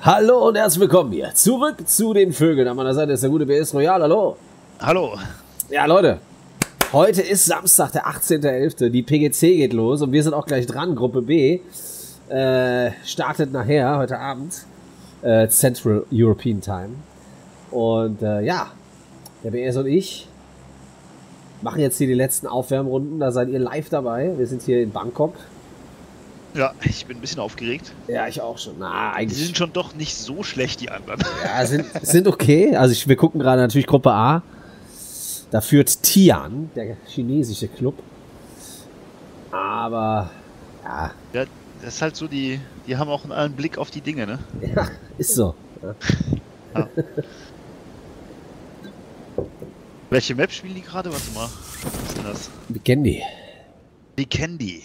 Hallo und herzlich willkommen hier zurück zu den Vögeln. An meiner Seite ist der gute BS Royal. Hallo. Hallo. Ja, Leute. Heute ist Samstag, der 18.11. Die PGC geht los und wir sind auch gleich dran. Gruppe B äh, startet nachher, heute Abend, äh, Central European Time. Und äh, ja, der BS und ich machen jetzt hier die letzten Aufwärmrunden. Da seid ihr live dabei. Wir sind hier in Bangkok. Ja, ich bin ein bisschen aufgeregt. Ja, ich auch schon. Na, Die eigentlich. sind schon doch nicht so schlecht, die anderen. Ja, sind, sind okay. Also ich, wir gucken gerade natürlich Gruppe A. Da führt Tian, der chinesische Club. Aber ja, Ja, das ist halt so, die, die haben auch einen Blick auf die Dinge, ne? ja ist so. Ja. Welche Map spielen die gerade? Warte mal. Was ist denn das? Wir kennen die. Die kennen die.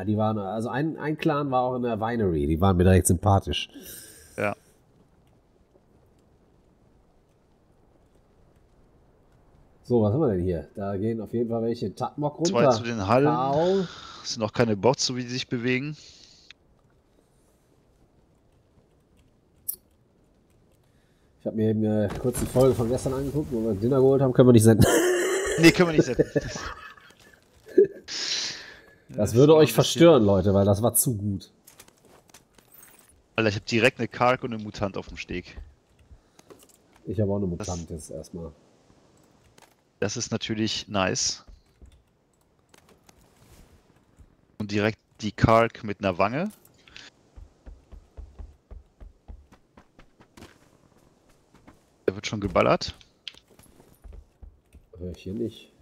Ja, die waren, also ein, ein Clan war auch in der Winery. Die waren mir direkt sympathisch. Ja. So, was haben wir denn hier? Da gehen auf jeden Fall welche Tatmok runter. Zwei zu den Hallen. Au. Das sind auch keine Bots, so wie die sich bewegen. Ich habe mir eben äh, kurz die Folge von gestern angeguckt, wo wir Dinner geholt haben, können wir nicht senden. Nee, können wir nicht setzen. Das würde euch verstören, Leute, weil das war zu gut. Alter, ich habe direkt eine Kark und eine Mutant auf dem Steg. Ich habe auch eine Das- Mutant jetzt erstmal. Das ist natürlich nice. Und direkt die Kark mit einer Wange. Der wird schon geballert. Hör ich hier nicht.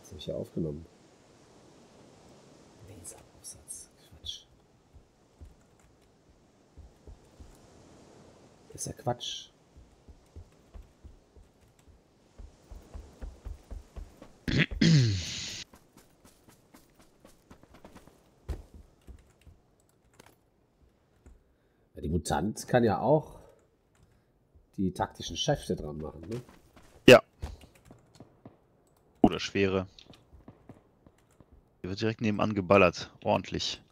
Das habe ich ja aufgenommen. Laseraufsatz. Quatsch. Ist ja Quatsch. Ja, die Mutant kann ja auch die taktischen Schäfte dran machen, ne? Ja. Oder schwere. Der wird direkt nebenan geballert. Ordentlich.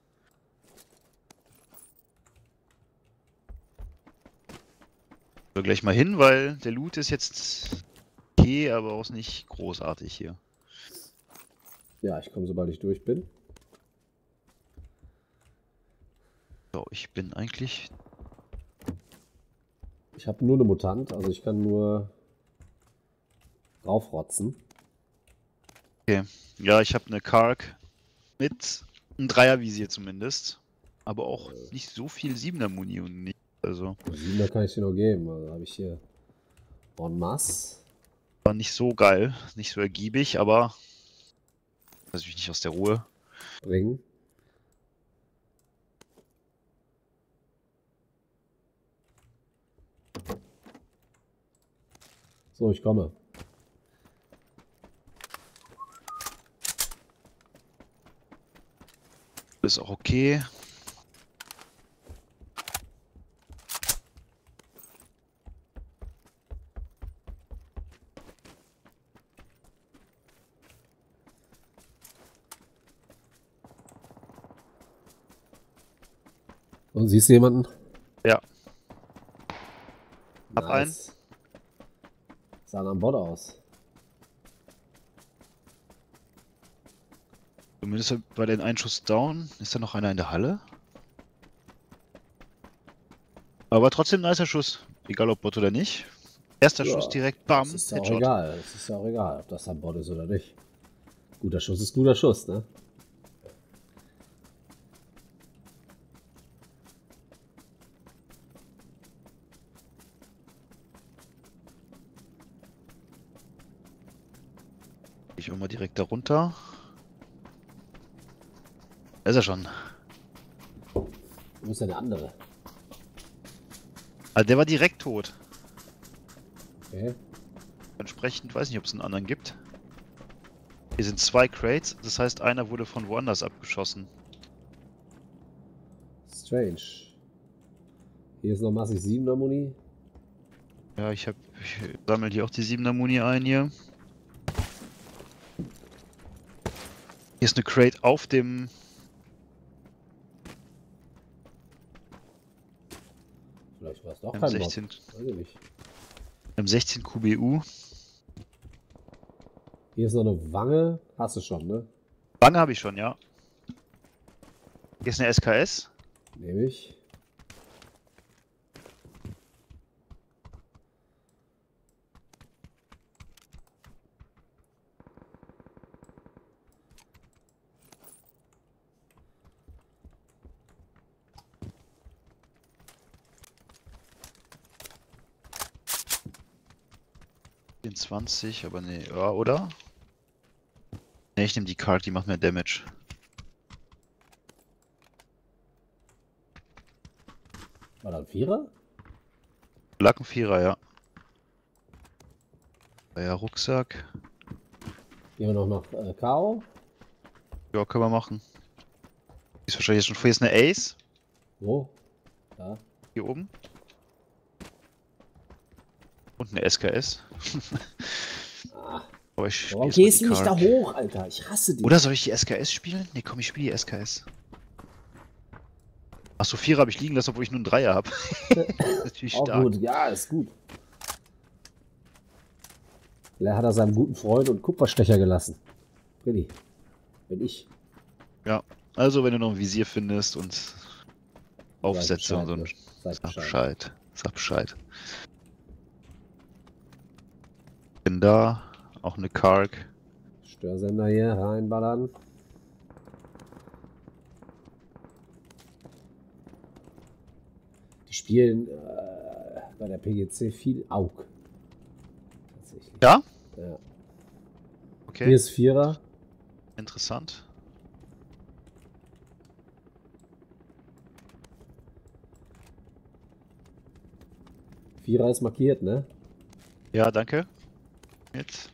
So, gleich mal hin, weil der Loot ist jetzt okay, aber auch nicht großartig hier. Ja, ich komme, sobald ich durch bin. So, ich bin eigentlich. Ich habe nur eine Mutant, also ich kann nur draufrotzen. Ja, ich habe eine Kark mit einem Dreiervisier zumindest. Aber auch nicht so viel Siebener Muni und nicht. Also Siebener kann ich dir noch geben. Also habe ich hier en masse. war nicht so geil, nicht so ergiebig, aber natürlich nicht aus der Ruhe. Ring. So, ich komme. Ist auch okay. Und siehst du jemanden? Ja. Hab einen. Sah nach einem Bot aus. Zumindest bei den Einschuss down. Ist da noch einer in der Halle? Aber trotzdem nicer Schuss. Egal ob Bot oder nicht. Erster Ja, Schuss direkt, bam, Das ist ja auch Headshot. egal. Es ist ja auch egal, ob das ein Bot ist oder nicht. Guter Schuss ist guter Schuss, ne? Ich auch mal direkt darunter. Da ist er schon. Wo ist denn der andere? Also der war direkt tot. Okay. Entsprechend weiß nicht, ob es einen anderen gibt. Hier sind zwei Crates, das heißt, einer wurde von woanders abgeschossen. Strange. Hier ist noch massig 7er Muni. Ja, ich hab. Ich sammle hier auch die 7er Muni ein hier. Hier ist eine Crate auf dem Vielleicht war es doch kein haben Mod. 16, Weiß ich nicht. wir haben 16 QBU. Hier ist noch eine Wange. Hast du schon, ne? Wange habe ich schon, ja. Hier ist eine SKS. Nehme ich. 20, aber nee, ja, oder? Ne, ich nehme die Card, die macht mehr Damage. War da ein Vierer? Lackenvierer, ja. Ja, Rucksack. Gehen wir noch nach äh, K.O. Ja, können wir machen. Ist wahrscheinlich schon. Ist eine Ace. Wo? Da. Hier oben. Und eine SKS. Aber ich warum gehst du nicht da hoch, Alter? Ich hasse dich. Oder soll ich die SKS spielen? Ne, komm, ich spiele die SKS. Achso, Vierer habe ich liegen lassen, obwohl ich nur einen Dreier habe. Natürlich Auch stark. gut, ja, ist gut. Leer hat er seinem guten Freund und Kupferstecher gelassen. Freddy. Bin ich. Also, wenn du noch ein Visier findest und Aufsätze und so ein. Sag. Bescheid. Sag Bescheid. Bin da. Auch eine Karg. Störsender hier reinballern. Die spielen äh, bei der PGC viel Aug. Tatsächlich. Ja? ja. Okay. Hier ist Vierer. Interessant. Vierer ist markiert, ne? Ja, danke. Jetzt.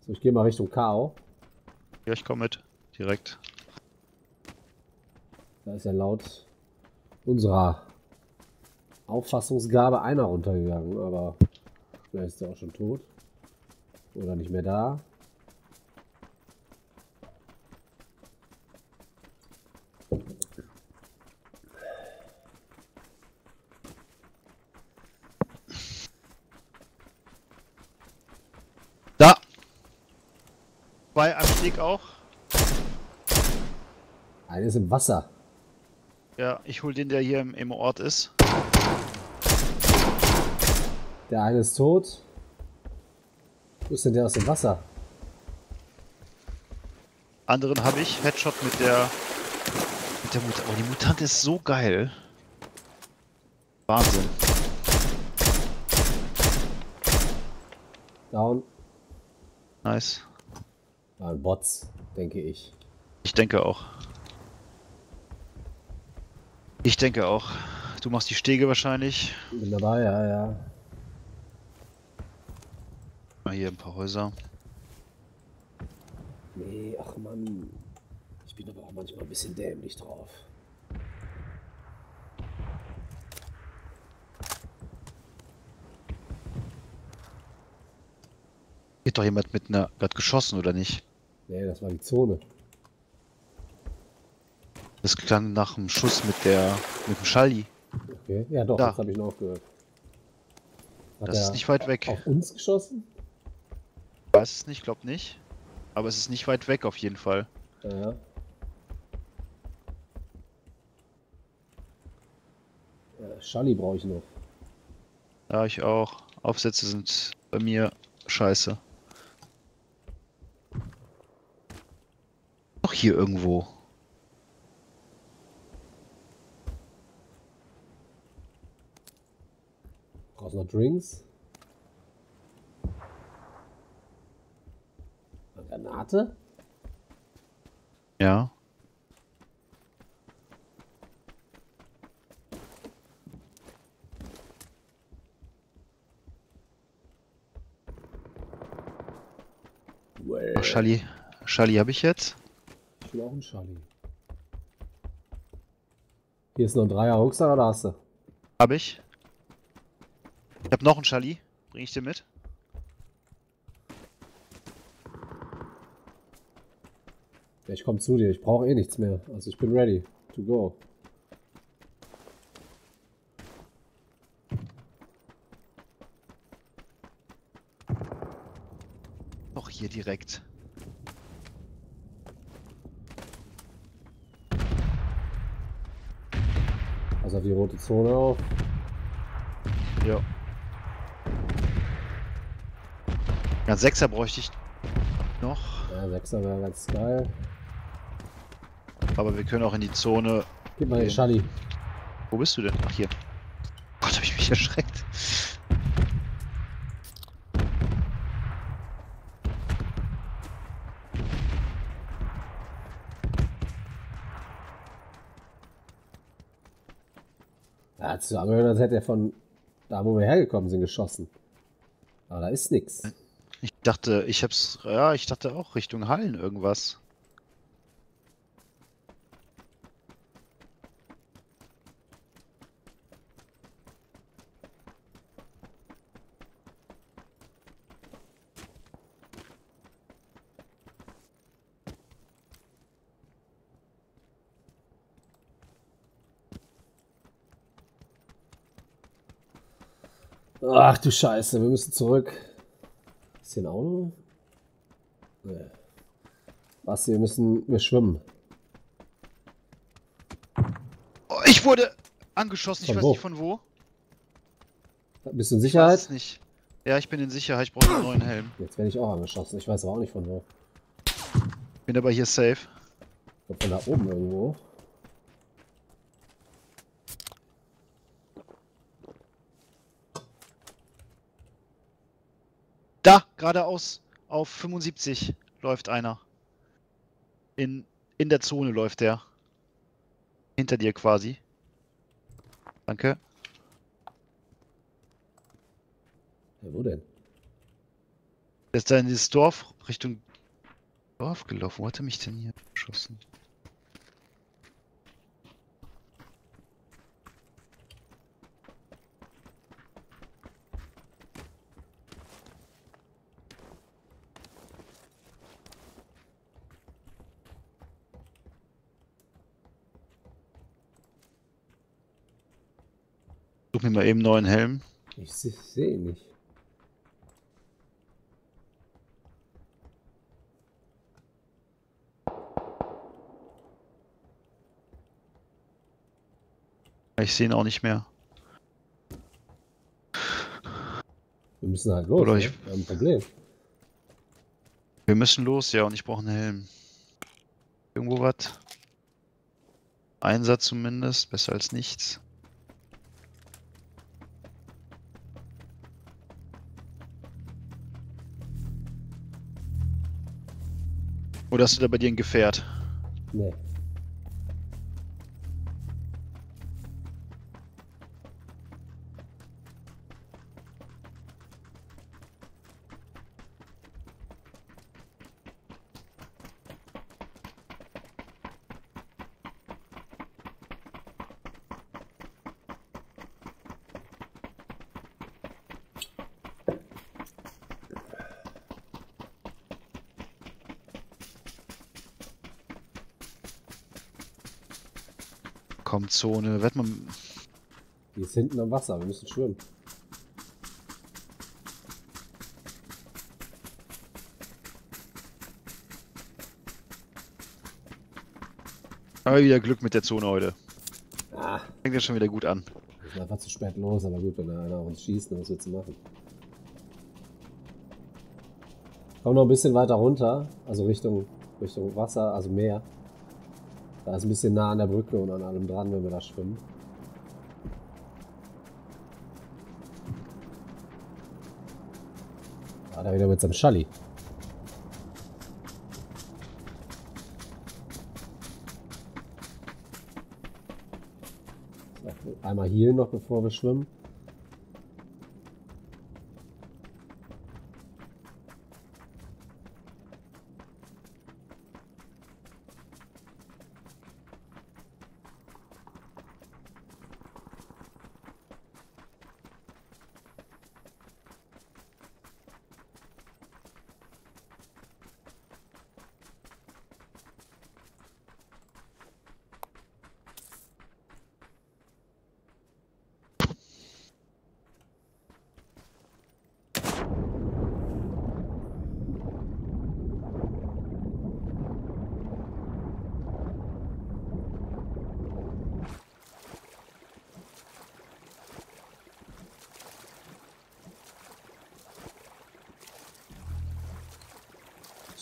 So, ich gehe mal Richtung K.O. Ja, ich komme mit. Direkt. Da ist ja laut unserer Auffassungsgabe einer runtergegangen, aber vielleicht ist er auch schon tot. Oder nicht mehr. Da! Steg auch. Einer ist im Wasser. Ja, ich hol den, der hier im, im Ort ist. Der eine ist tot. Wo ist denn der aus dem Wasser? Anderen habe ich. Headshot mit der. Mit der Mutant. Oh, die Mutant ist so geil. Wahnsinn. Down. Nice. Waren Bots, denke ich. Ich denke auch. Ich denke auch. Du machst die Stege wahrscheinlich. Bin dabei, ja, ja. Mal hier ein paar Häuser. Nee, ach Mann. Ich bin aber auch manchmal ein bisschen dämlich drauf. Hat doch jemand mit einer. Hat geschossen, oder nicht? Nee, das war die Zone. Das klang nach einem Schuss mit der. mit dem Schalli. Okay, ja doch, Da. das habe ich noch gehört. Hat Das ist nicht weit weg. auf uns geschossen? Ich weiß es nicht, glaub nicht. Aber es ist nicht weit weg auf jeden Fall. Ja. ja Schalli brauche ich noch. Ja, ich auch. Aufsätze sind bei mir scheiße. Hier irgendwo. Brauchst noch Drinks? Eine Granate? Ja. Well. Ach, Schalli. Schalli habe ich jetzt. Beispiel auch ein Charlie. Hier ist noch ein Dreier Rucksack oder hast du? Hab ich. Ich hab noch einen Charlie. Bring ich dir mit? Ja, ich komme zu dir. Ich brauche eh nichts mehr. Also ich bin ready to go. Noch hier direkt. Also die rote Zone auf. Ja. Ja, Sechser bräuchte ich noch. Ja, Sechser wäre ganz geil. Aber wir können auch in die Zone. Gib mal den. Schalli. Wo bist du denn? Ach hier. Gott, hab ich mich erschreckt. Ja, hat sich so angehört, als hätte er von da, wo wir hergekommen sind, geschossen. Aber da ist nix. Ich dachte, ich hab's. Ja, ich dachte auch Richtung Hallen irgendwas. Ach du Scheiße, wir müssen zurück. Ist hier ein Auto? Nee. Was, wir müssen, wir schwimmen. Oh, ich wurde angeschossen, ich Von weiß wo? nicht von wo. Bist du in Ich weiß Sicherheit? nicht. Ja, ich bin in Sicherheit, ich brauche einen neuen Helm. Jetzt werde ich auch angeschossen. Ich weiß aber auch nicht von wo. Bin aber hier safe. Ich glaub, von da oben irgendwo. Da, geradeaus auf 75 läuft einer. In, in der Zone läuft der. Hinter dir quasi. Danke. Ja, wo denn? Der ist da in dieses Dorf, Richtung Dorf gelaufen. Wo hat er mich denn hier geschossen? Such mir mal eben einen neuen Helm. Ich se- sehe ihn nicht. Ich sehe ihn auch nicht mehr. Wir müssen halt los. Oder ne? ich- Wir haben ein Problem. Wir müssen los, ja, und ich brauche einen Helm. Irgendwo was? Einsatz zumindest, besser als nichts. Oder hast du da bei dir ein Gefährt? Nee. Komm, Zone, werd mal. Die ist hinten am Wasser. Wir müssen schwimmen. Aber wieder Glück mit der Zone heute. Ah, Fängt ja schon wieder gut an. sind einfach zu spät los. Aber gut, wenn da einer auf uns schießt, dann was willst du machen? Komm noch ein bisschen weiter runter. Also Richtung, Richtung Wasser, also Meer. Da ist ein bisschen nah an der Brücke und an allem dran, wenn wir da schwimmen. Ah, da wieder mit seinem Schalli. Einmal hier noch, bevor wir schwimmen.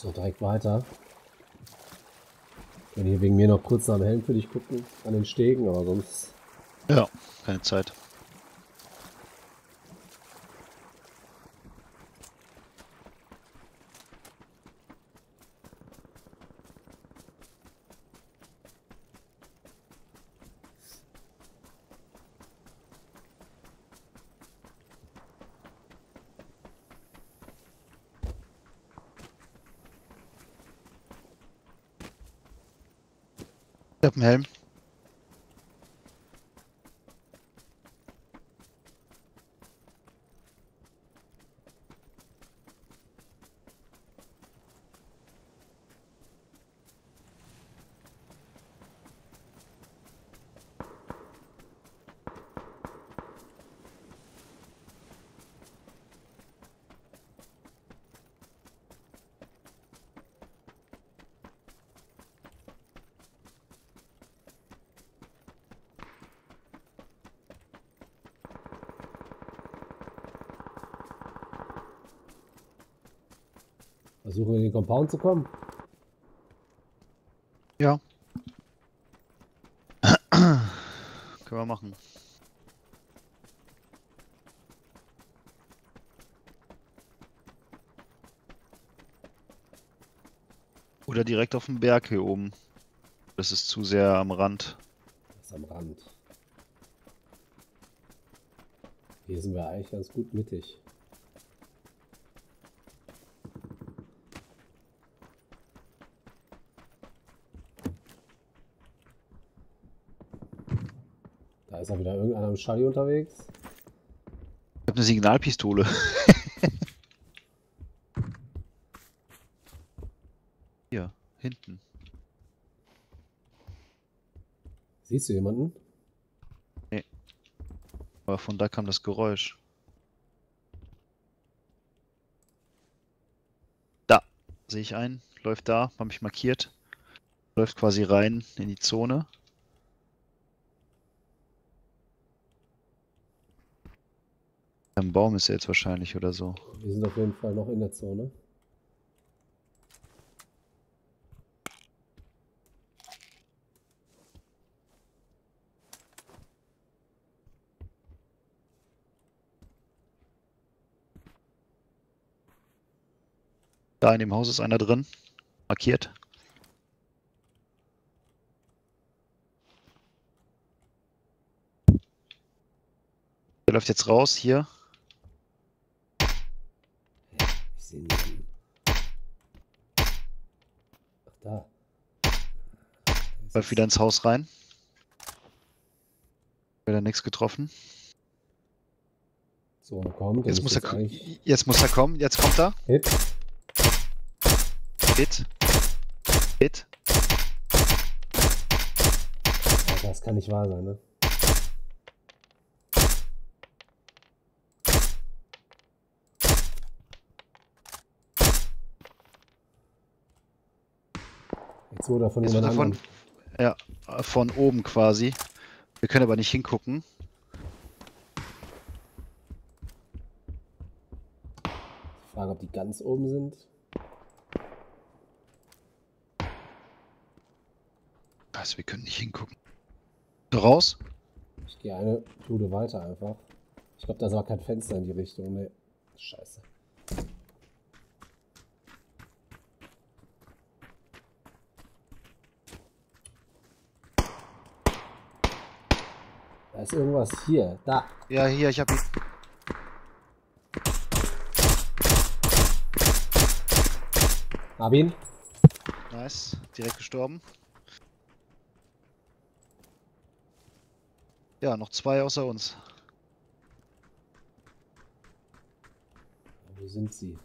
Ist direkt weiter. Kann hier wegen mir noch kurz nach Helm für dich gucken, an den Stegen, aber sonst. Ja, keine Zeit. Ich hab einen Helm. Versuchen in den Compound zu kommen. Ja. Können wir machen. Oder direkt auf dem Berg hier oben. Das ist zu sehr am Rand. Das ist am Rand. Hier sind wir eigentlich ganz gut mittig. Da wieder irgendeiner im Schalli unterwegs. Ich habe eine Signalpistole. Hier, hinten. Siehst du jemanden? Aber von da kam das Geräusch. Da sehe ich einen, läuft da, habe mich markiert. Läuft quasi rein in die Zone. Am Baum ist er jetzt wahrscheinlich oder so. Wir sind auf jeden Fall noch in der Zone. Da in dem Haus ist einer drin. Markiert. Der läuft jetzt raus hier. Ich sehe niemanden. Ach, da. Da Läuft wieder ins Haus rein. Wieder nichts getroffen. Zone kommt. Jetzt muss, er, eigentlich jetzt muss er kommen. Jetzt kommt er. Hit. Hit. Hit. Das kann nicht wahr sein, ne? Jetzt wurde er von Jetzt jemand wird er von, anderem. Ja, von oben quasi. Wir können aber nicht hingucken. Ich frage, ob die ganz oben sind. Was, wir können nicht hingucken. Raus? Ich gehe eine Bude weiter einfach. Ich glaube, da ist auch kein Fenster in die Richtung. Ne, scheiße. Da ist irgendwas hier. Da. Ja, hier, ich hab ihn. Hab ihn. Nice. Direkt gestorben. Ja, noch zwei außer uns. Wo sind sie?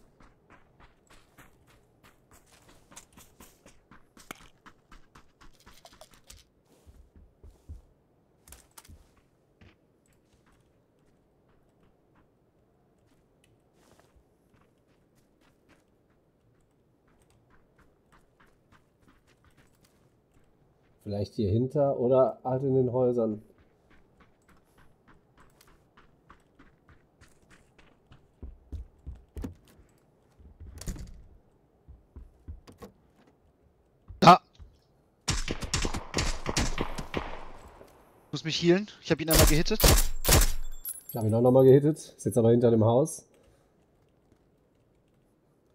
Vielleicht hier hinter oder halt in den Häusern. Da. Ich muss mich healen. Ich habe ihn einmal gehittet. Ich habe ihn auch nochmal gehittet. Ist jetzt aber hinter dem Haus.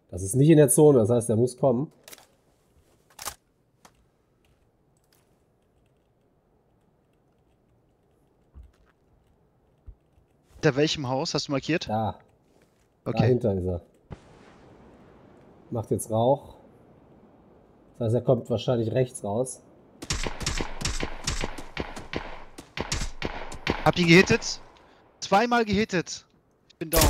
Das ist nicht in der Zone, das heißt, er muss kommen. Hinter welchem Haus hast du markiert? Da. Okay. Dahinter ist er. Macht jetzt Rauch. Das heißt, er kommt wahrscheinlich rechts raus. Hab ihn gehittet. Zweimal gehittet. Ich bin down.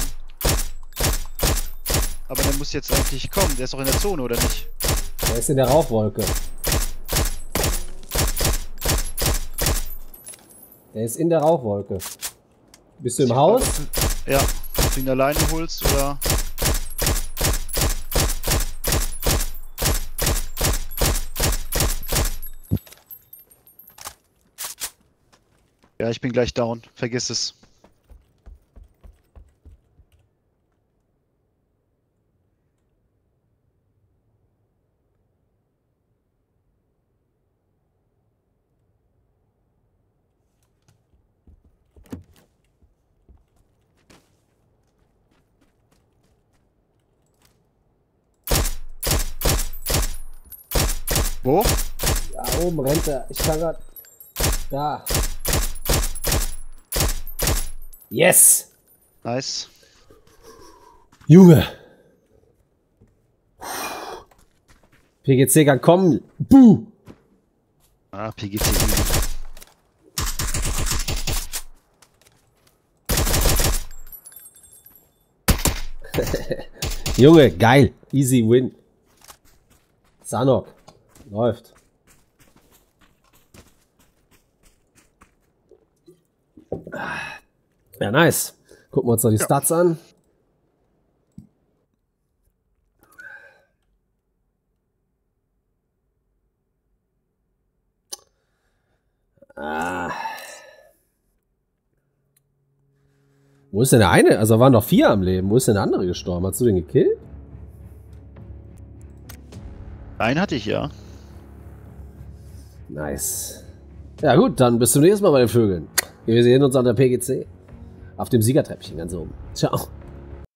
Aber der muss jetzt eigentlich kommen. Der ist doch in der Zone, oder nicht? Er ist in der Rauchwolke. Er ist in der Rauchwolke. Bist du im Ich Haus? Ja. Ob du ihn alleine holst oder. Ja, ich bin gleich down. Vergiss es. Wo? Da oben rennt er. Ich kann grad. Da. Yes! Nice. Junge! PGC kann kommen. Buh! Ah, PGC. Junge, geil. Easy win. Sanok. Läuft. Ja, nice. Gucken wir uns noch die Stats an. Ah. Wo ist denn der eine? Also waren noch vier am Leben. Wo ist denn der andere gestorben? Hast du den gekillt? Einen hatte ich ja. Nice. Ja gut, dann bis zum nächsten Mal bei den Vögeln. Wir sehen uns an der PGC. Auf dem Siegertreppchen ganz oben. Ciao.